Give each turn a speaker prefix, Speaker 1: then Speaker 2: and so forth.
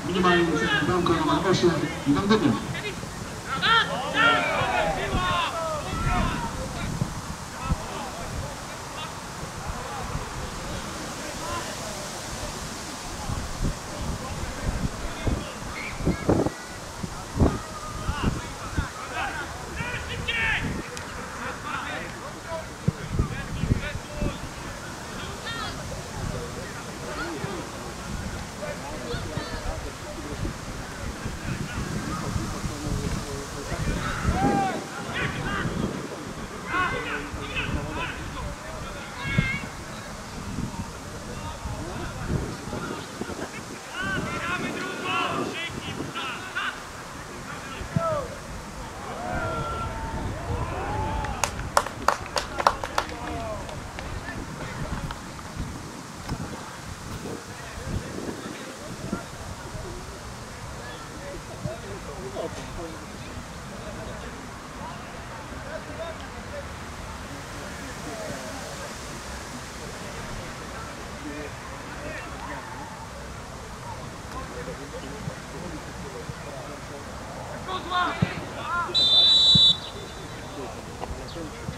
Speaker 1: minimalisir dalam keadaan emosi yang tidak church.